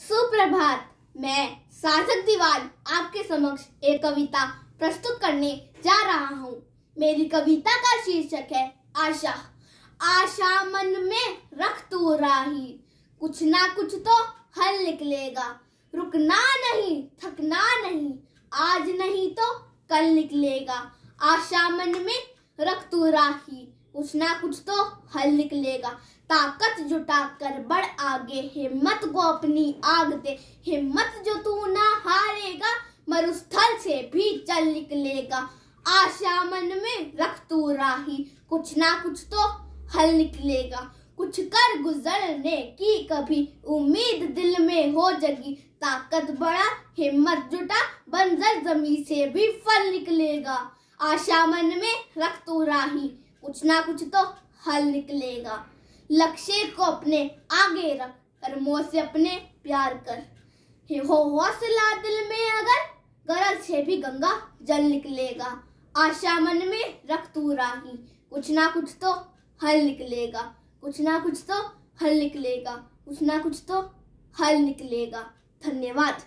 सुप्रभात। मैं सार्थक दीवान आपके समक्ष एक कविता प्रस्तुत करने जा रहा हूँ। मेरी कविता का शीर्षक है आशा। आशा मन में रख तू राही। कुछ ना कुछ तो हल निकलेगा। रुकना नहीं, थकना नहीं, आज नहीं तो कल निकलेगा। आशा मन में रख तू राही। कुछ ना कुछ तो हल निकलेगा। ताकत जुटा कर बढ़ आगे, हिम्मत को अपनी आग दे। हिम्मत जो तू ना हारेगा, मरुस्थल से भी चल निकलेगा। आशा मन में रख तू राही, कुछ ना कुछ तो हल निकलेगा। कुछ कर गुजरने की कभी उम्मीद दिल में हो जगी। ताकत बड़ा हिम्मत जुटा, बंजर जमी से भी फल निकलेगा। आशा मन में रख तू राही, कुछ ना कुछ तो हल निकलेगा। लक्ष्य को अपने आगे रख, कर्मों से अपने प्यार कर। हो हौसला दिल में अगर गरज से भी गंगा जल निकलेगा। आशा मन में रख तू राही, कुछ ना कुछ तो हल निकलेगा। कुछ ना कुछ तो हल निकलेगा, कुछ ना कुछ तो हल निकलेगा। धन्यवाद।